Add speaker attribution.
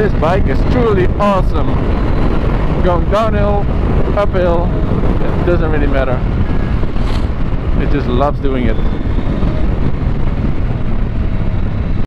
Speaker 1: this bike is truly awesome. Going downhill uphill it doesn't really matter. It just loves doing it.